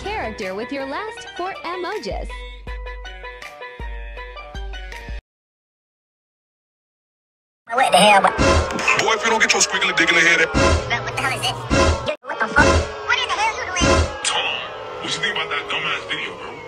character with your last four emojis. What the hell? What, Boy, if you don't get your squiggly diggly head what the hell is this? What the fuck? What in the hell you doing? Tom, what you think about that dumbass video, bro?